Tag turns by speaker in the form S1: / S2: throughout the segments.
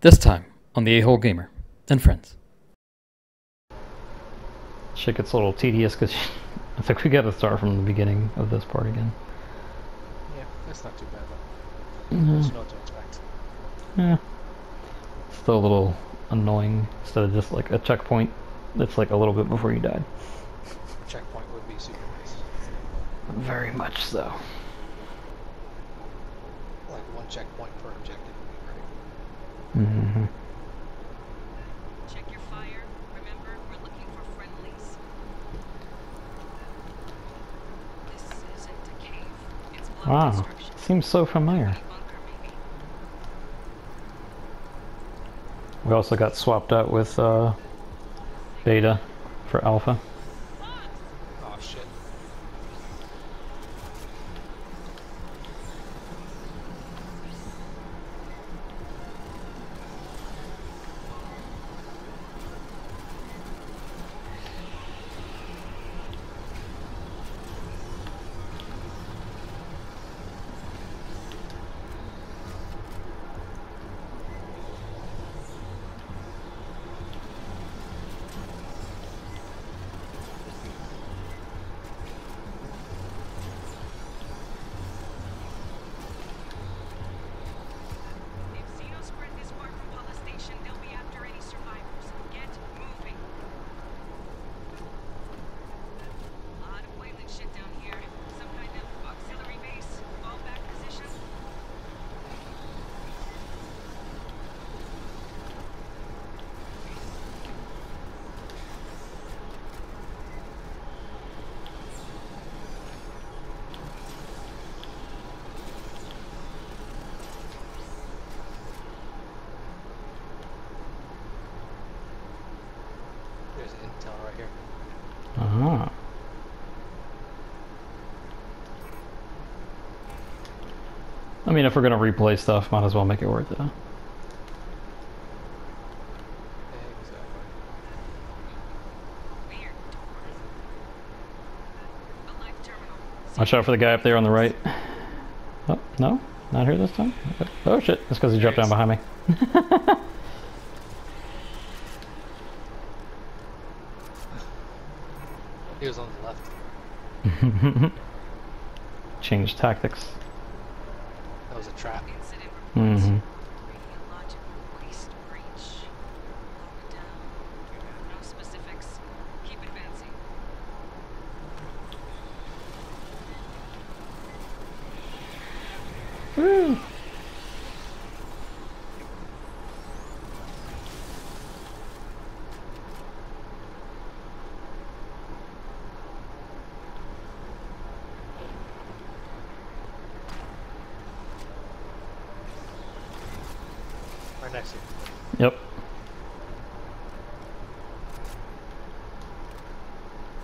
S1: This time on the A-Hole Gamer and Friends.
S2: Shit gets a little tedious because I think we gotta start from the beginning of this part again.
S3: Yeah, that's not too bad though.
S2: Mm,
S3: There's no what to expect.
S2: yeah. Still a little annoying instead of just like a checkpoint that's like a little bit before you died.
S3: A checkpoint would be super nice.
S2: Very much so.
S3: Like one checkpoint per objective would be great.
S4: Check your fire. Remember, we're looking for friendlies. This isn't a cave. It's
S2: Wow. Seems so familiar. We also got swapped out with uh, Beta for Alpha. I mean, if we're gonna replay stuff, might as well make it worth it. huh?
S3: Exactly.
S4: Weird door. A live terminal.
S2: Watch out for the guy up there on the right. Oh, no? Not here this time? Oh shit, that's because he dropped down behind me.
S3: He was on the left.
S2: Change tactics.
S3: Was a trap.
S4: Incident reports.
S2: hmm
S4: Radiological waste breach. Lockdown. No specifics. Keep advancing.
S3: Right next to you.
S2: Yep.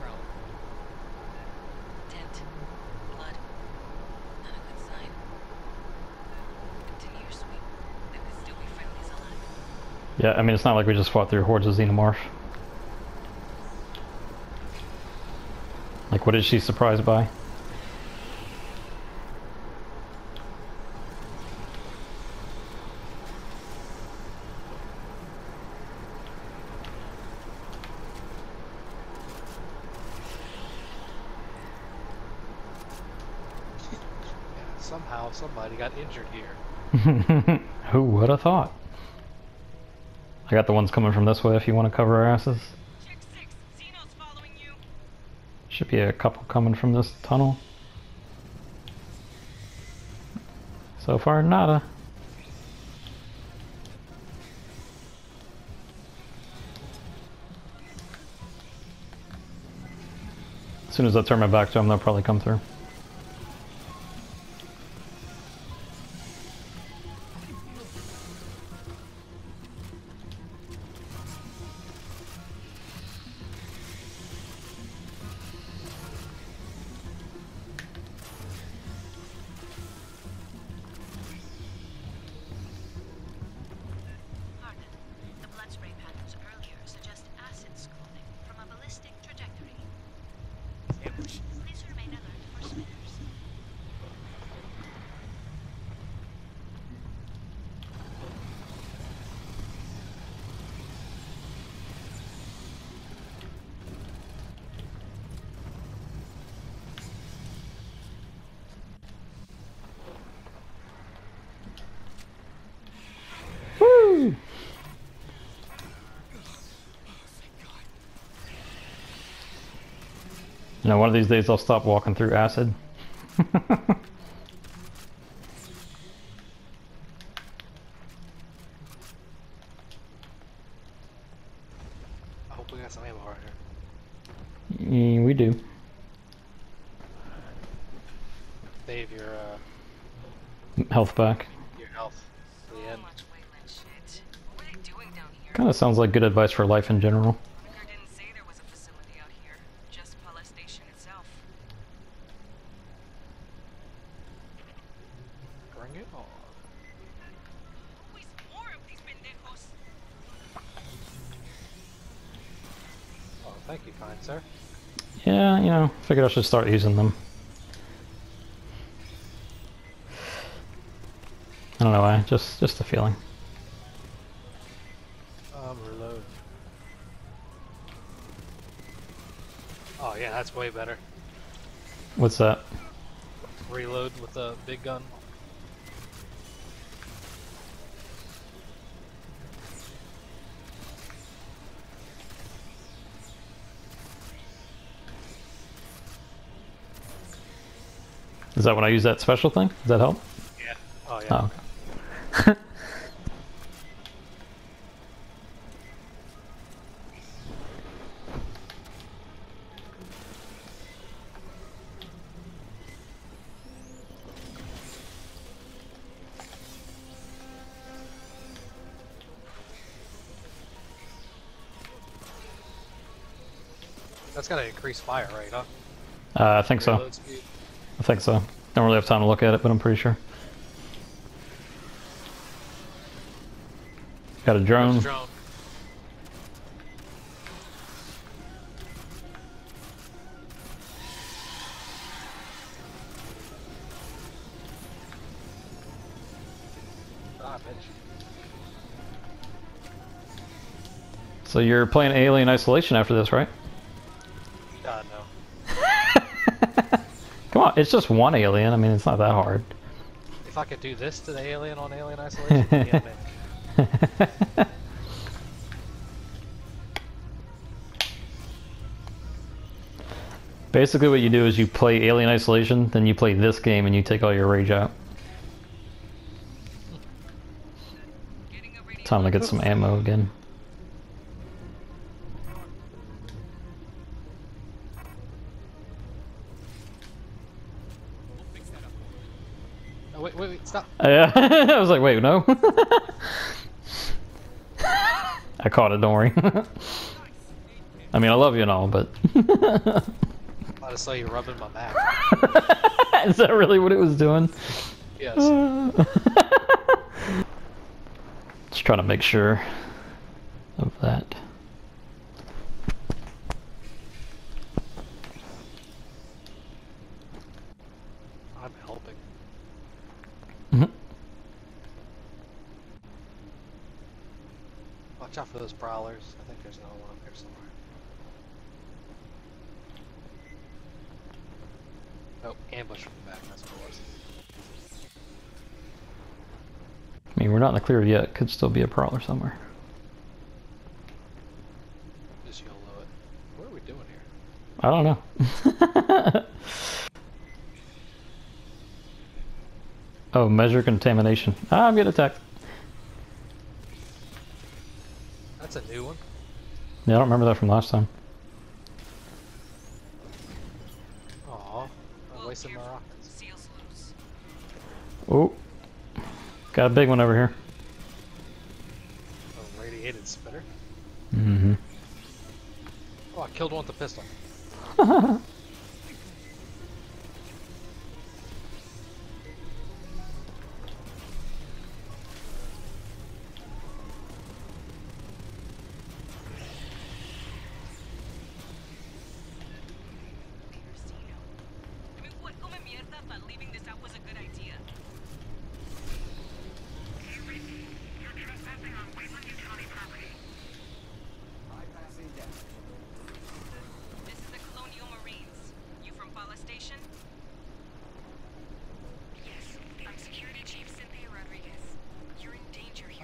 S4: Bro. Dent. Blood. Not a good sign. Continue your sweep. There could still be friendlies alive.
S2: Yeah, I mean, it's not like we just fought through hordes of xenomorph. Like, what is she surprised by?
S3: Yeah, somehow somebody got injured here.
S2: Who would have thought? I got the ones coming from this way if you want to cover our asses.
S4: Check six. Xenos following you.
S2: Should be a couple coming from this tunnel. So far, nada. As soon as I turn my back to them, they'll probably come through. You know, one of these days I'll stop walking through acid.
S3: I hope we got some ammo right here.
S2: Mm, we do.
S3: Dave, your uh,
S2: Health back.
S3: your health.
S4: So much shit. What were they doing down here?
S2: Kind of sounds like good advice for life in general.
S4: Vicar didn't say there was a facility out here, just Pala Station itself.
S3: Bring it on.
S4: Always more of these pendejos.
S3: Oh, thank you, kind sir.
S2: Yeah, you know, figured I should start using them. I don't know why, just just a feeling.
S3: Um, reload. Oh yeah, that's way better.
S2: What's that?
S3: Reload with a big gun.
S2: Is that when I use that special thing? Does that help?
S3: Yeah. Oh yeah.
S2: Oh, okay.
S3: That's gonna increase fire right? huh?
S2: Uh, I think so.
S3: Speed.
S2: I think so. Don't really have time to look at it, but I'm pretty sure. Got a drone.
S3: drone. Ah.
S2: So you're playing Alien Isolation after this, right? Come on, it's just one alien. I mean, it's not that hard.
S3: If I could do this to the alien on Alien Isolation, yeah.
S2: Basically, what you do is you play Alien Isolation, then you play this game, and you take all your rage out.
S4: Getting a radio
S2: Time to get some ammo again. Yeah, I was like, wait, no. I caught it. Don't worry. I mean, I love you and all, but
S3: I just saw you rubbing my back.
S2: is that really what it was doing?
S3: Yes.
S2: Just trying to make sure of that.
S3: I'm helping.
S2: Mhm.
S3: Watch out for those prowlers. I think there's another one up here somewhere. Oh, ambush from the back. That's what it was.
S2: I mean, we're not clear yet. Could still be a prowler somewhere.
S3: Just YOLO it. What are we doing here?
S2: I don't know. oh, measure contamination. Ah, I'm getting attacked.
S3: That's a new one.
S2: Yeah, I don't remember that from last time.
S3: Aw,
S4: Well,
S3: wasting my
S4: careful.
S3: rockets.
S4: Seals loose.
S2: Oh, got a big one over here. Mm-hmm.
S3: Oh, I killed one with the pistol.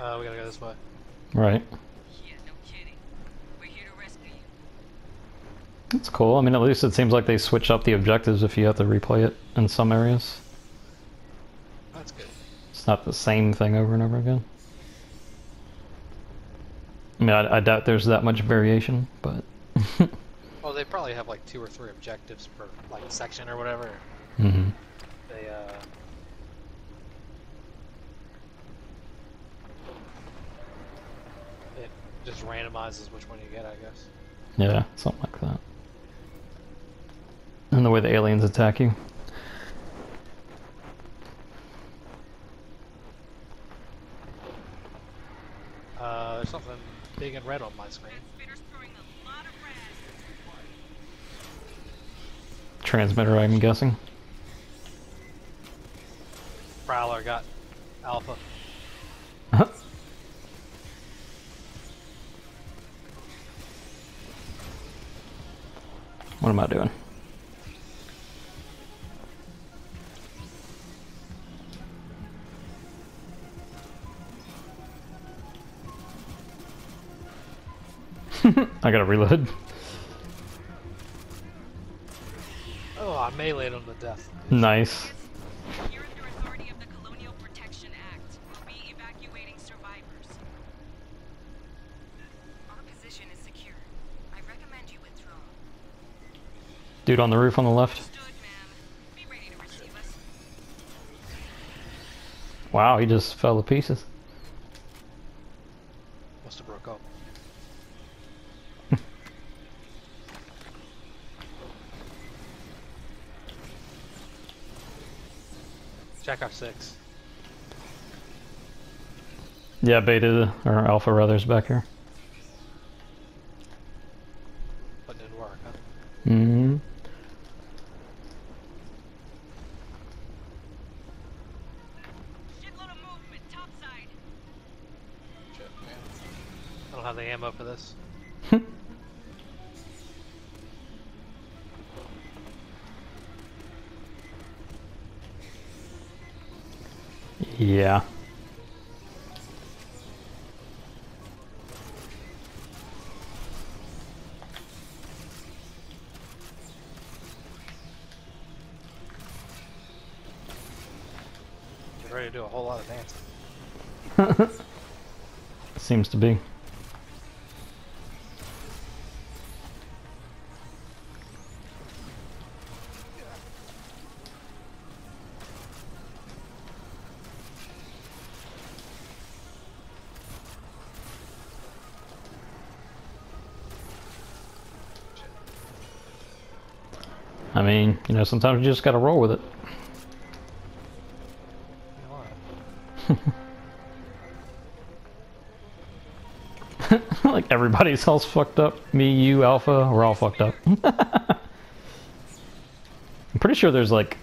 S3: Uh, we gotta go this way.
S2: Right.
S4: Yeah, no kidding. We're here to rescue you.
S2: That's cool. I mean, at least it seems like they switch up the objectives if you have to replay it in some areas.
S3: That's good.
S2: It's not the same thing over and over again. I mean, I, I doubt there's that much variation, but.
S3: Well, they probably have like two or three objectives per like section or whatever.
S2: hmm
S3: They uh. It just randomizes which one you get, I guess.
S2: Yeah, something like that. And the way the aliens attack you.
S3: Uh, there's something big and red on my screen.
S4: Transmitter's throwing a lot of raz.
S2: Transmitter, I'm guessing.
S3: Prowler got Alpha.
S2: What am I doing? I gotta reload.
S3: Oh, I meleeed him to death.
S2: Nice. Dude on the roof on the left.
S4: Stood, ma'am. Be ready to receive us.
S2: Wow, he just fell to pieces.
S3: Must have broke up. Check 6.
S2: Yeah, beta or alpha rather's back here. Yeah.
S3: Get ready to do a whole lot of dancing.
S2: Seems to be. I mean, you know, sometimes you just gotta roll with it.
S3: You know what?
S2: like everybody's else fucked up. Me, you, Alpha, we're all fucked up. I'm pretty sure there's like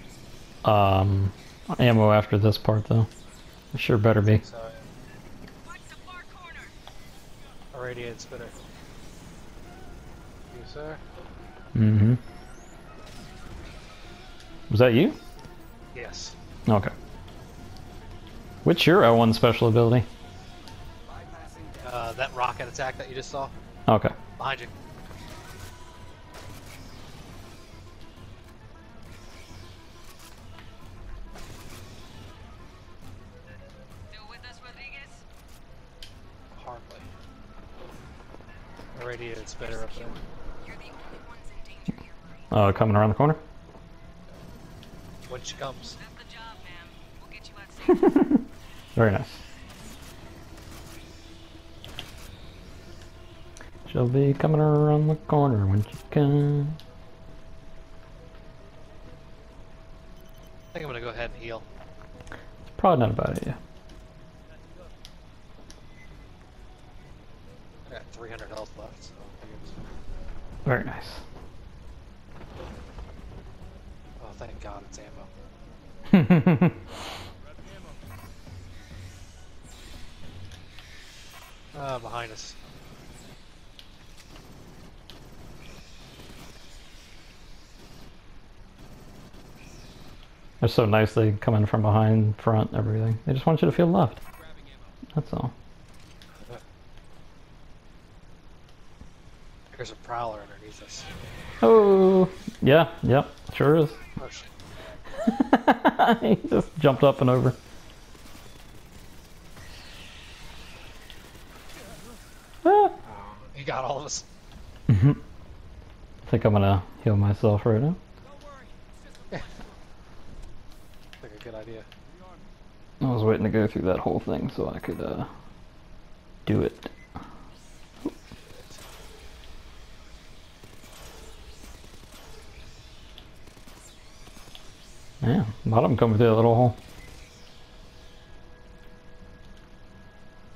S2: um ammo after this part though. It sure better be.
S3: So,
S4: Watch the far corner.
S3: a radiated spitter. You, sir?
S2: Mm-hmm. Was that you?
S3: Yes.
S2: Okay. What's your L1 special ability?
S3: Uh, that rocket attack that you just saw?
S2: Okay.
S3: Behind you.
S4: Still with us, Rodriguez?
S3: Hardly. A radiated spitter up there.
S4: You're the only ones in danger here,
S2: Uh, coming around the corner.
S3: When she comes.
S4: That's the job, ma'am. We'll get you out safe.
S2: Very nice. She'll be coming around the corner when she comes.
S3: I think I'm gonna go ahead and heal.
S2: It's probably not about it, idea.
S3: I got 300 health left, so I think it's-
S2: Very nice.
S3: uh, behind us.
S2: They're so nicely coming from behind, front, everything. They just want you to feel loved. That's all.
S3: There's a prowler underneath us.
S2: Oh, yeah, yep, yeah, sure is.
S3: Oh,
S2: he just jumped up and over. Ah.
S3: He got all of us. Mhm.
S2: I think I'm gonna heal myself right now.
S3: Like a good idea.
S2: I was waiting to go through that whole thing so I could uh, do it. Yeah, a lot of them coming through that little hole.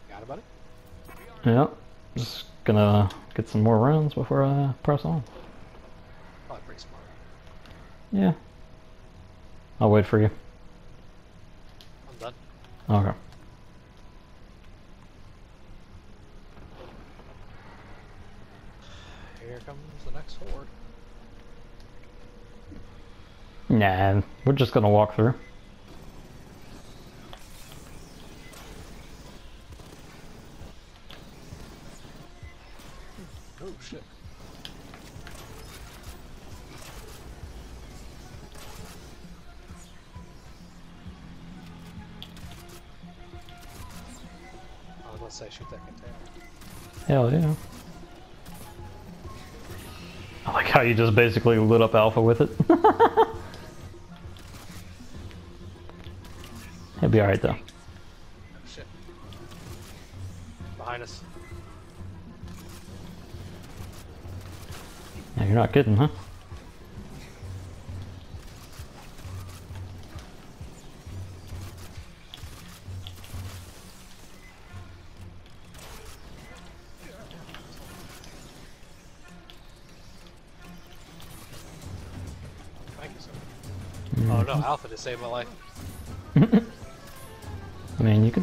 S3: Got it, buddy?
S2: Yeah, just gonna get some more rounds before I press on.
S3: Probably pretty smart.
S2: Yeah. I'll wait for you.
S3: I'm done.
S2: Okay.
S3: Here comes the next horde.
S2: Nah, we're just gonna walk through.
S3: Oh shit. Shoot that container.
S2: Hell yeah. I like how you just basically lit up Alpha with it. be alright though.
S3: Shit. Behind us.
S2: Yeah, you're not kidding, huh?
S3: Thank you, sir. Oh no, mm-hmm. Alpha to save my life.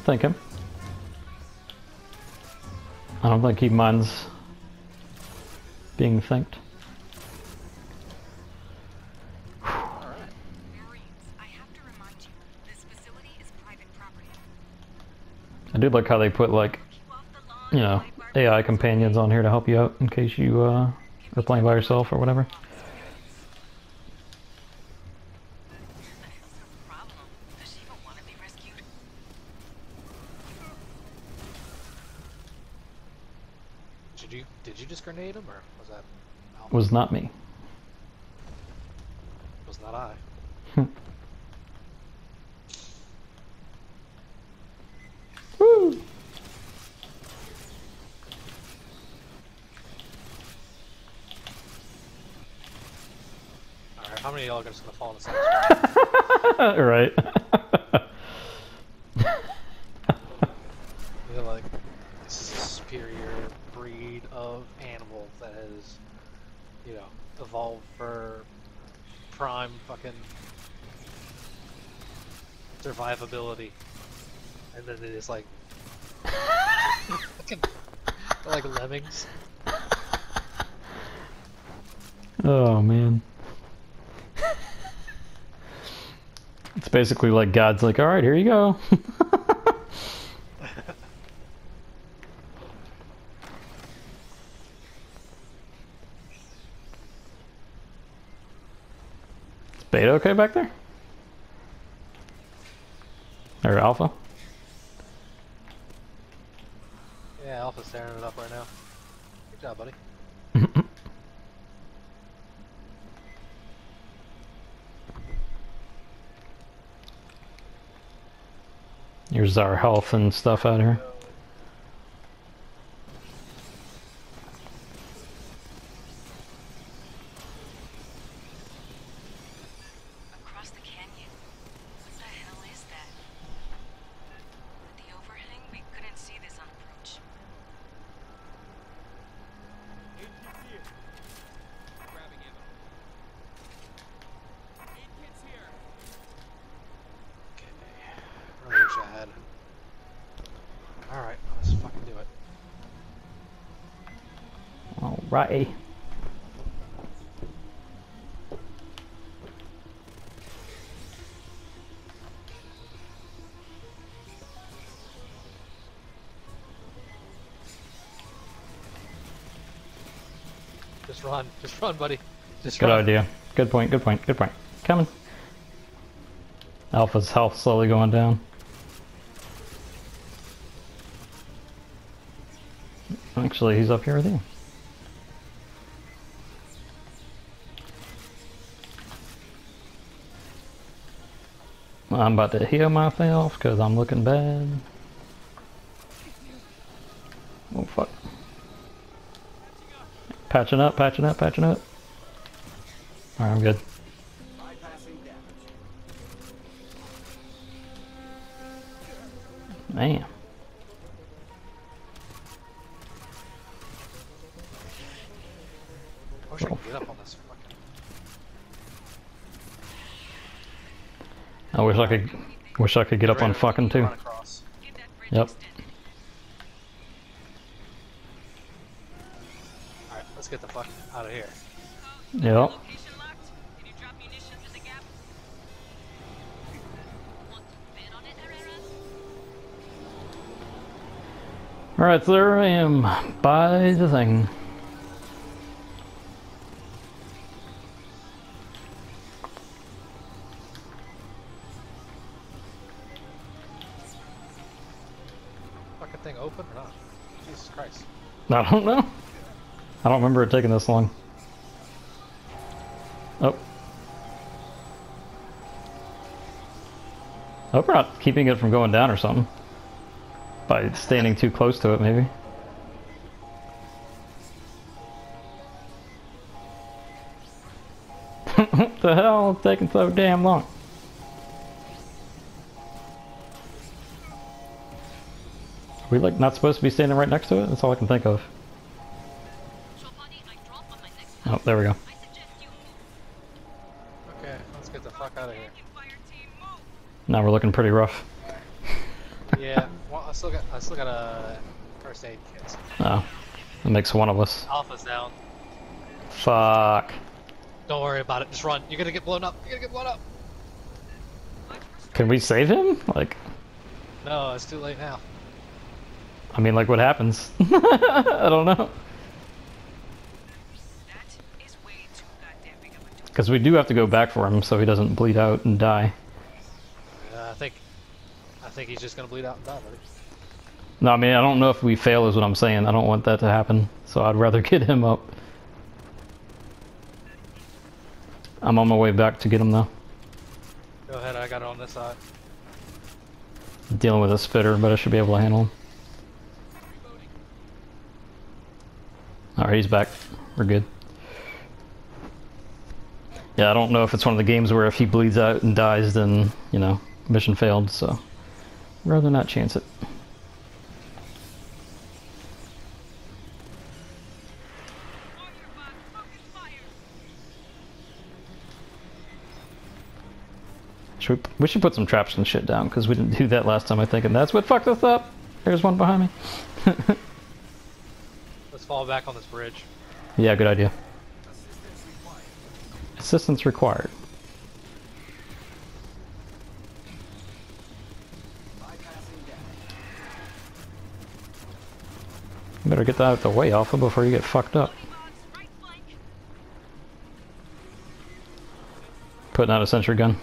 S2: thank him. I don't think he minds being thanked.
S4: I
S2: do like how they put like, you know, AI companions on here to help you out in case you uh, are playing by yourself or whatever.
S4: What's her problem? Does she even want to be rescued?
S3: Did you did you just grenade him or was that Alpha?
S2: Was not me.
S3: was not I? Hmm.
S2: Woo!
S3: Alright, how many of y'all are just gonna fall in the side?
S2: right.
S3: They're like this is a superior breed of animal that has, you know, evolve for prime fucking survivability. And then it is like fucking like lemmings.
S2: oh man. It's basically like God's like, all right, here you go. back there? Or Alpha?
S3: Yeah, Alpha's tearing it up right now. Good job, buddy.
S2: Here's our health and stuff out here.
S3: Just run. Just run, buddy. Just
S2: Good
S3: run.
S2: idea. Good point, good point, good point. Coming. Alpha's health slowly going down. Actually, he's up here with you. I'm about to heal myself because I'm looking bad. Oh fuck. Patching up, patching up, patching up. Alright, I'm good. Man.
S3: I wish I could get up on this fucking.
S2: I wish I could wish I could get up on fucking too.
S3: Run across.
S4: Get that bridge
S2: Yep.
S4: extended.
S3: Alright, let's get the fuck out of here.
S2: Yep.
S4: Location locked. Can you drop munitions in the gap? Want to bid on it, Herrera?
S2: Alright, so there I am. By the thing.
S3: Fucking thing open or not? Jesus Christ.
S2: I don't know. I don't remember it taking this long. Oh. I hope we're not keeping it from going down or something. By standing too close to it, maybe. what the hell? It's taking so damn long. Are we like not supposed to be standing right next to it? That's all I can think of. Oh, there we go.
S4: I suggest you move.
S3: Okay, let's get the fuck out of here.
S4: American fire team, move.
S2: Now we're looking pretty rough.
S3: Yeah, well, I still got I still got a first aid kit.
S2: Oh, that makes one of us.
S3: Alpha's down.
S2: Fuck.
S3: Don't worry about it. Just run. You're gonna get blown up. You're gonna get blown up.
S2: Can we save him? Like,
S3: No, it's too late now.
S2: I mean, like, what happens? I don't know.
S4: That is way too goddamn big of a deal.
S2: Because we do have to go back for him so he doesn't bleed out and die.
S3: Uh, I think I think he's just gonna bleed out and die, buddy.
S2: No, I mean, I don't know if we fail, is what I'm saying. I don't want that to happen. So I'd rather get him up. I'm on my way back to get him, though.
S3: Go ahead, I got it on this side.
S2: Dealing with a spitter, but I should be able to handle him. Alright, he's back. We're good. Yeah, I don't know if it's one of the games where if he bleeds out and dies, then, you know, mission failed, so. Rather not chance it.
S4: On your mark, focus fire.
S2: Should we, we should put some traps and shit down, because we didn't do that last time, I think, and that's what fucked us up. There's one behind me.
S3: Let's fall back on this bridge.
S2: yeah, good idea. Assistance required. Better get that out of the way, Alpha, before you get fucked up. Putting out a sentry gun.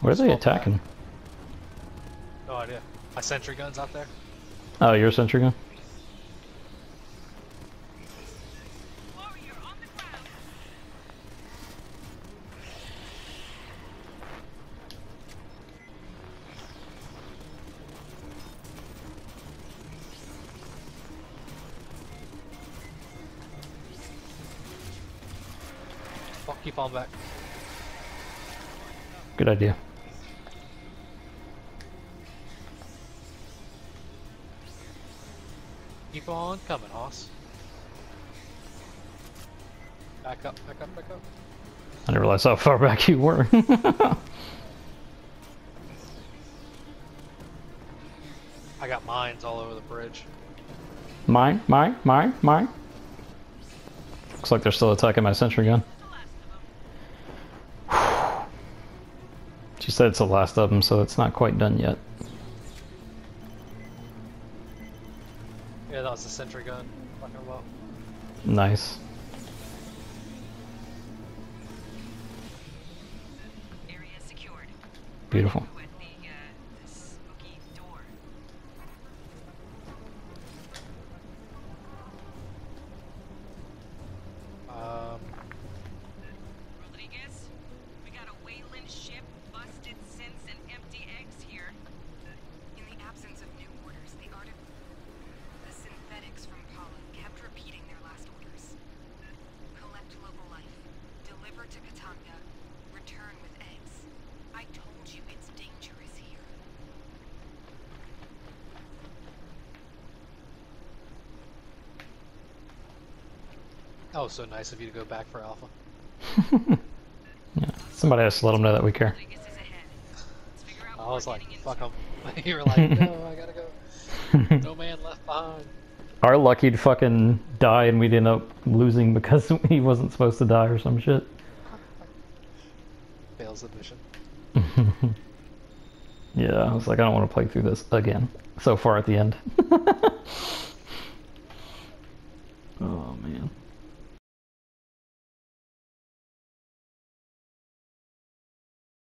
S2: Where are they attacking?
S3: No idea. My sentry gun's out there.
S2: Oh, your sentry gun?
S4: Warrior on the ground.
S3: Fuck, keep falling back.
S2: Good idea.
S3: coming, Hoss. Back up, back up, back up.
S2: I didn't realize how far back you were.
S3: I got mines all over the bridge.
S2: Mine, mine, mine, mine. Looks like they're still attacking my sentry gun.
S4: she
S2: said it's the last of them, so it's not quite done yet.
S3: Yeah, the sentry gun. Talking about.
S2: Nice.
S4: Area secured.
S2: Beautiful.
S4: With the, uh, the spooky door.
S3: Um,
S4: Rodriguez, we got a Weyland ship, busted synths, and empty eggs here. In the absence of new orders, the art of the synthetics from Pollen kept repeating their last orders. Collect local life, deliver to Katanga, return with eggs. I told you it's dangerous here.
S3: That was so nice of you to go back for Alpha.
S2: Yeah. Somebody has to let them know that we care.
S4: Rodriguez is ahead. Let's figure out
S3: I was like, fuck him. you were like, no, I gotta go. No man left behind.
S2: Our lucky to fucking die and we'd end up losing because he wasn't supposed to die or some shit.
S3: Fails the mission.
S2: Yeah, I was like, I don't want to play through this again. So far at the end.